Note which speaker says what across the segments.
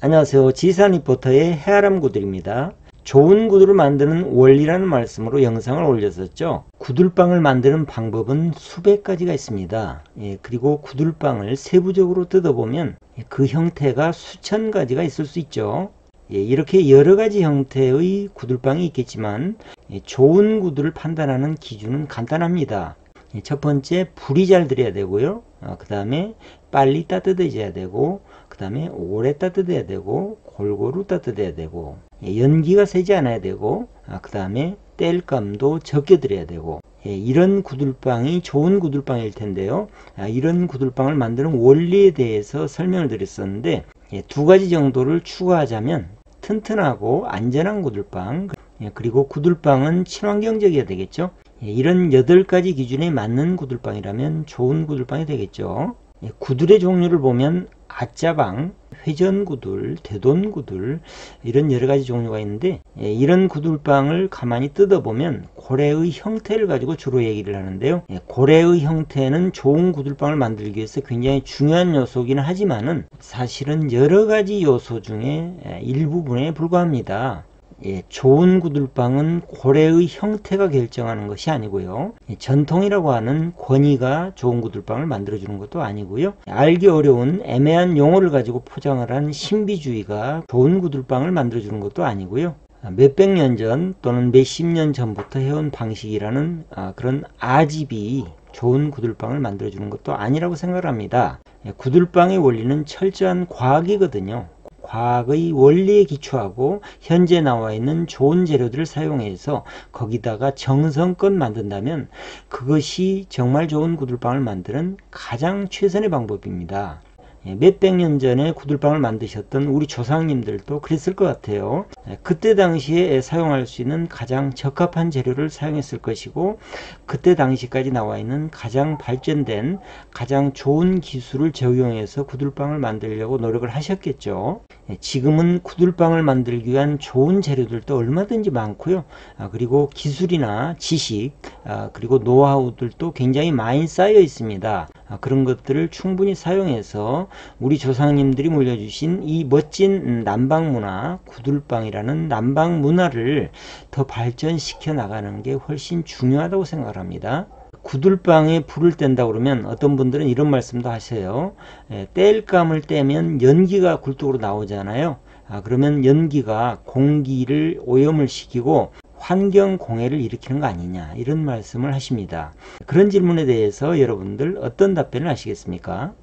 Speaker 1: 안녕하세요. 지산 리포터의 헤아람 구들입니다. 좋은 구두를 만드는 원리라는 말씀으로 영상을 올렸었죠. 구들빵을 만드는 방법은 수백 가지가 있습니다. 예, 그리고 구들빵을 세부적으로 뜯어보면 그 형태가 수천 가지가 있을 수 있죠. 예, 이렇게 여러 가지 형태의 구들빵이 있겠지만 예, 좋은 구두를 판단하는 기준은 간단합니다. 예, 첫 번째 불이 잘 들어야 되고요. 어, 그 다음에 빨리 따뜻해져야 되고 그 다음에 오래 따뜻해야 되고 골고루 따뜻해야 되고 예, 연기가 세지 않아야 되고 아, 그 다음에 땔감도 적게 들어야 되고 예, 이런 구들빵이 좋은 구들빵일 텐데요. 아, 이런 구들빵을 만드는 원리에 대해서 설명을 드렸었는데 예, 두 가지 정도를 추가하자면 튼튼하고 안전한 구들빵 예, 그리고 구들빵은 친환경적이어야 되겠죠. 예, 이런 8가지 기준에 맞는 구들빵이라면 좋은 구들빵이 되겠죠. 예, 구들의 종류를 보면 아짜방, 회전구들, 대돈구들 이런 여러가지 종류가 있는데 예, 이런 구들빵을 가만히 뜯어보면 고래의 형태를 가지고 주로 얘기를 하는데요. 예, 고래의 형태는 좋은 구들빵을 만들기 위해서 굉장히 중요한 요소기는 하지만은 사실은 여러가지 요소 중에 예, 일부분에 불과합니다 예, 좋은 구들빵은 고래의 형태가 결정하는 것이 아니고요. 예, 전통이라고 하는 권위가 좋은 구들빵을 만들어주는 것도 아니고요. 알기 어려운 애매한 용어를 가지고 포장을 한 신비주의가 좋은 구들빵을 만들어주는 것도 아니고요. 몇백 년 전 또는 몇십 년 전부터 해온 방식이라는 아, 그런 아집이 좋은 구들빵을 만들어주는 것도 아니라고 생각합니다. 예, 구들빵의 원리는 철저한 과학이거든요. 과학의 원리에 기초하고 현재 나와 있는 좋은 재료들을 사용해서 거기다가 정성껏 만든다면 그것이 정말 좋은 구들빵을 만드는 가장 최선의 방법입니다. 예, 몇백 년 전에 구들빵을 만드셨던 우리 조상님들도 그랬을 것 같아요. 예, 그때 당시에 사용할 수 있는 가장 적합한 재료를 사용했을 것이고 그때 당시까지 나와 있는 가장 발전된 가장 좋은 기술을 적용해서 구들빵을 만들려고 노력을 하셨겠죠. 예, 지금은 구들빵을 만들기 위한 좋은 재료들도 얼마든지 많고요. 아, 그리고 기술이나 지식 아, 그리고 노하우들도 굉장히 많이 쌓여 있습니다. 아, 그런 것들을 충분히 사용해서 우리 조상님들이 물려주신 이 멋진 남방문화 구들빵이라 는 남방 문화를 더 발전시켜 나가는 게 훨씬 중요하다고 생각합니다. 구들빵에 불을 뗀다 그러면 어떤 분들은 이런 말씀도 하세요. 예, 땔감을 떼면 연기가 굴뚝으로 나오잖아요. 아, 그러면 연기가 공기를 오염을 시키고 환경 공해를 일으키는 거 아니냐 이런 말씀을 하십니다. 그런 질문에 대해서 여러분들 어떤 답변을 하시겠습니까?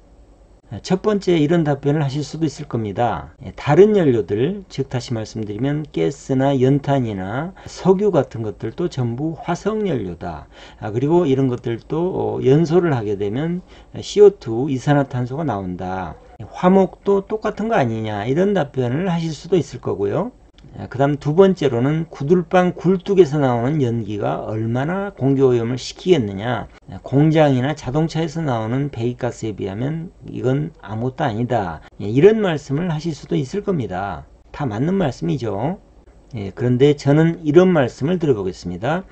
Speaker 1: 첫 번째 이런 답변을 하실 수도 있을 겁니다. 예, 다른 연료들 즉 다시 말씀드리면 가스나 연탄이나 석유 같은 것들도 전부 화석연료다. 아, 그리고 이런 것들도 어, 연소를 하게 되면 CO2 이산화탄소가 나온다. 화목도 똑같은 거 아니냐 이런 답변을 하실 수도 있을 거고요. 그 다음 두 번째로는 구들빵 굴뚝에서 나오는 연기가 얼마나 공기오염을 시키겠느냐. 공장이나 자동차에서 나오는 배기가스에 비하면 이건 아무것도 아니다. 예, 이런 말씀을 하실 수도 있을 겁니다. 다 맞는 말씀이죠. 예, 그런데 저는 이런 말씀을 들어보겠습니다.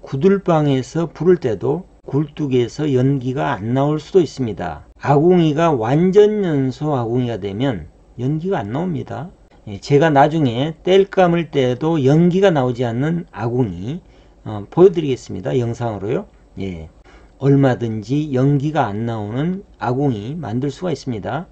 Speaker 1: 구들빵에서 불을 때도 굴뚝에서 연기가 안 나올 수도 있습니다. 아궁이가 완전 연소 아궁이가 되면 연기가 안 나옵니다. 예, 제가 나중에 땔감을 때도 연기가 나오지 않는 아궁이 어, 보여드리겠습니다. 영상으로요. 예, 얼마든지 연기가 안 나오는 아궁이 만들 수가 있습니다.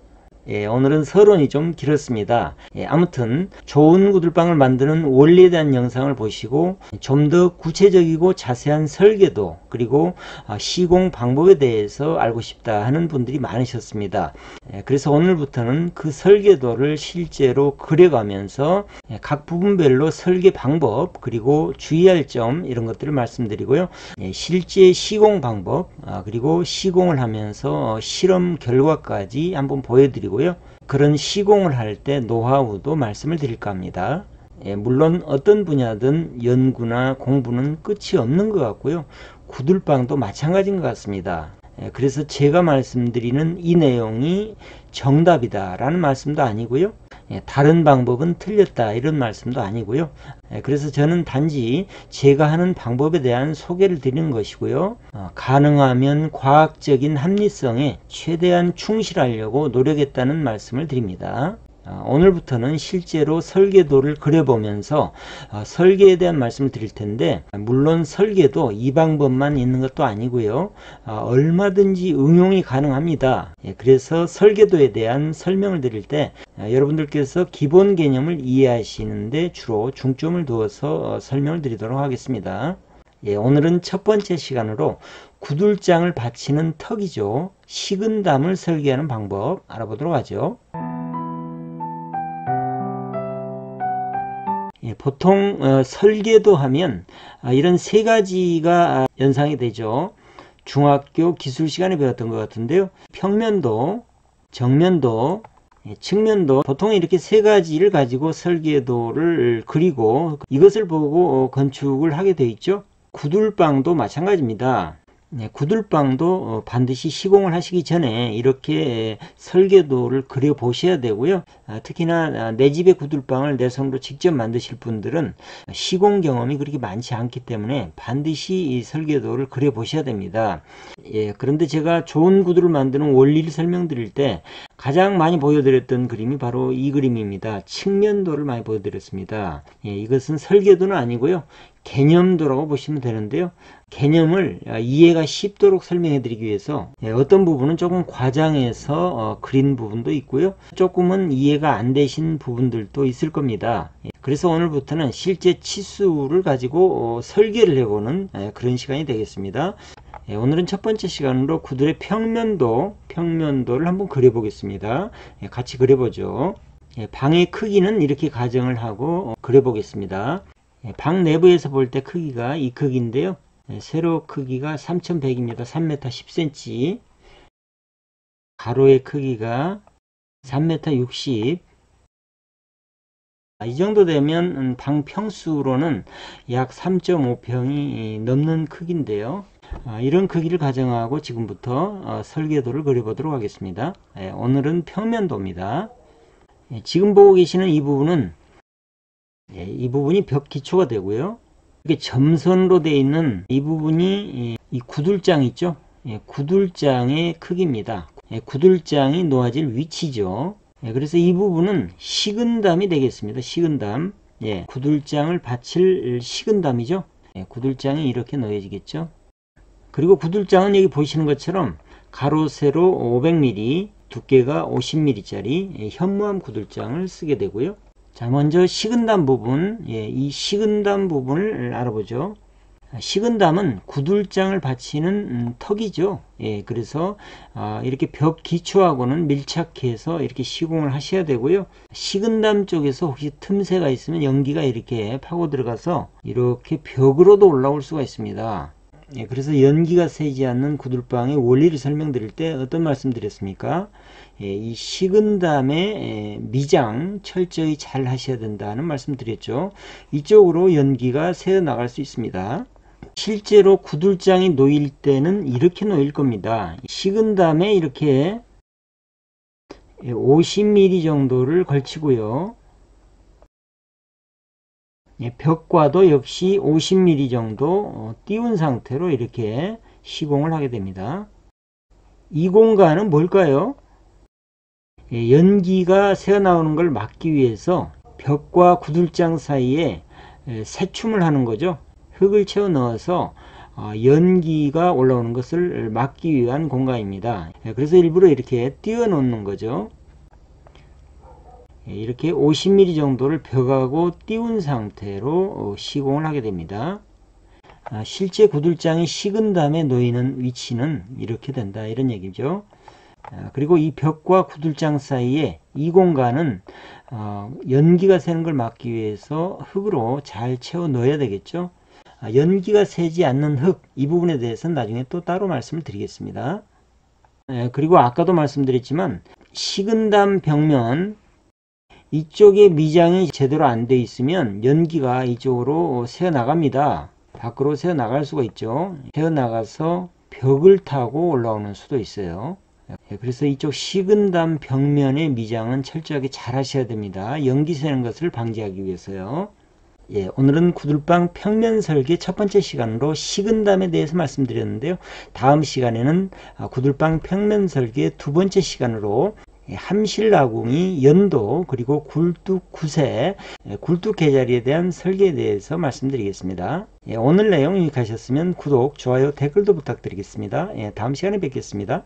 Speaker 1: 예, 오늘은 서론이 좀 길었습니다. 예, 아무튼 좋은 구들빵을 만드는 원리에 대한 영상을 보시고 좀 더 구체적이고 자세한 설계도 그리고 아, 시공 방법에 대해서 알고 싶다 하는 분들이 많으셨습니다. 예, 그래서 오늘부터는 그 설계도를 실제로 그려가면서 예, 각 부분별로 설계 방법 그리고 주의할 점 이런 것들을 말씀드리고요. 예, 실제 시공 방법 아, 그리고 시공을 하면서 실험 결과까지 한번 보여드리고 되고요. 그런 시공을 할 때 노하우도 말씀을 드릴까 합니다. 예, 물론 어떤 분야든 연구나 공부는 끝이 없는 것 같고요. 구들빵도 마찬가지인 것 같습니다. 예, 그래서 제가 말씀드리는 이 내용이 정답이다 라는 말씀도 아니고요. 예, 다른 방법은 틀렸다 이런 말씀도 아니고요. 예, 그래서 저는 단지 제가 하는 방법에 대한 소개를 드리는 것이고요. 어, 가능하면 과학적인 합리성에 최대한 충실하려고 노력했다는 말씀을 드립니다. 어, 오늘부터는 실제로 설계도를 그려보면서 어, 설계에 대한 말씀을 드릴 텐데 물론 설계도 이 방법만 있는 것도 아니고요. 어, 얼마든지 응용이 가능합니다. 예, 그래서 설계도에 대한 설명을 드릴 때 여러분들께서 기본 개념을 이해하시는데 주로 중점을 두어서 설명을 드리도록 하겠습니다. 예, 오늘은 첫 번째 시간으로 구들장을 받치는 턱이죠. 식은담을 설계하는 방법 알아보도록 하죠 보통 어, 설계도 하면 아, 이런 세 가지가 연상이 되죠. 중학교 기술 시간에 배웠던 것 같은데요. 평면도, 정면도, 예, 측면도 보통 이렇게 세 가지를 가지고 설계도를 그리고 이것을 보고 어, 건축을 하게 되어 있죠. 구들방도 마찬가지입니다. 네, 구들방도 어, 반드시 시공을 하시기 전에 이렇게 설계도를 그려 보셔야 되고요. 아, 특히나 아, 내 집의 구들방을 내 손으로 직접 만드실 분들은 시공 경험이 그렇게 많지 않기 때문에 반드시 이 설계도를 그려 보셔야 됩니다. 예, 그런데 제가 좋은 구두를 만드는 원리를 설명드릴 때 가장 많이 보여드렸던 그림이 바로 이 그림입니다. 측면도를 많이 보여드렸습니다. 예, 이것은 설계도는 아니고요. 개념도라고 보시면 되는데요. 개념을 이해가 쉽도록 설명해 드리기 위해서 예, 어떤 부분은 조금 과장해서 어, 그린 부분도 있고요. 조금은 이해가 안 되신 부분들도 있을 겁니다. 예, 그래서 오늘부터는 실제 치수를 가지고 어, 설계를 해보는 예, 그런 시간이 되겠습니다. 오늘은 첫 번째 시간으로 구들의 평면도, 평면도를 한번 그려보겠습니다. 같이 그려보죠. 방의 크기는 이렇게 가정을 하고 어, 그려보겠습니다. 방 내부에서 볼 때 크기가 이 크기인데요. 세로 크기가 3100입니다. 3m 10cm 가로의 크기가 3m 60 이 정도 되면 음, 방 평수로는 약 3.5평이 넘는 크기인데요. 아, 이런 크기를 가정하고 지금부터 어, 설계도를 그려보도록 하겠습니다. 예, 오늘은 평면도입니다. 예, 지금 보고 계시는 이 부분은 예, 이 부분이 벽 기초가 되고요. 이렇게 점선으로 되어 있는 이 부분이 이 구들장 있죠? 예, 구들장의 크기입니다. 예, 구들장이 놓아질 위치죠. 예, 그래서 이 부분은 식은담이 되겠습니다. 식은담. 예, 구들장을 받칠 식은담이죠. 예, 구들장이 이렇게 놓여지겠죠. 그리고 구들장은 여기 보시는 것처럼 가로 세로 500mm 두께가 50mm짜리 예, 현무암 구들장을 쓰게 되고요. 자, 먼저 식은담 부분, 예, 이 식은담 부분을 알아보죠. 식은담은 구들장을 받치는 음, 턱이죠. 예, 그래서 아, 이렇게 벽 기초하고는 밀착해서 이렇게 시공을 하셔야 되고요. 식은담 쪽에서 혹시 틈새가 있으면 연기가 이렇게 파고 들어가서 이렇게 벽으로도 올라올 수가 있습니다. 예, 그래서 연기가 새지 않는 구들방의 원리를 설명드릴 때 어떤 말씀 드렸습니까? 예, 이 식은담의 미장 철저히 잘 하셔야 된다는 말씀 드렸죠. 이쪽으로 연기가 새어 나갈 수 있습니다. 실제로 구들장이 놓일 때는 이렇게 놓일 겁니다. 식은담에 이렇게 50mm 정도를 걸치고요. 예, 벽과도 역시 50mm 정도 어, 띄운 상태로 이렇게 시공을 하게 됩니다. 이 공간은 뭘까요? 예, 연기가 새어나오는 걸 막기 위해서 벽과 구들장 사이에 새춤을 하는 거죠. 흙을 채워 넣어서 어, 연기가 올라오는 것을 막기 위한 공간입니다. 예, 그래서 일부러 이렇게 띄워 놓는 거죠. 예, 이렇게 50mm 정도를 벽하고 띄운 상태로 어, 시공을 하게 됩니다. 아, 실제 구들장이 식은 다음에 놓이는 위치는 이렇게 된다 이런 얘기죠. 아, 그리고 이 벽과 구들장 사이에 이 공간은 어, 연기가 새는 걸 막기 위해서 흙으로 잘 채워 넣어야 되겠죠. 아, 연기가 새지 않는 흙 이 부분에 대해서는 나중에 또 따로 말씀을 드리겠습니다. 예, 그리고 아까도 말씀드렸지만 식은담 벽면 이쪽에 미장이 제대로 안 돼 있으면 연기가 이쪽으로 새어 나갑니다. 밖으로 새어 나갈 수가 있죠. 새어 나가서 벽을 타고 올라오는 수도 있어요. 예, 그래서 이쪽 식은담 벽면의 미장은 철저하게 잘 하셔야 됩니다. 연기 새는 것을 방지하기 위해서요. 예, 오늘은 구들방 평면 설계 첫 번째 시간으로 식은담에 대해서 말씀드렸는데요. 다음 시간에는 구들방 평면 설계 두 번째 시간으로 예, 함실나궁이 연도 그리고 굴뚝 구세 예, 굴뚝 계자리에 대한 설계에 대해서 말씀드리겠습니다. 예, 오늘 내용 유익하셨으면 구독, 좋아요, 댓글도 부탁드리겠습니다. 예, 다음 시간에 뵙겠습니다.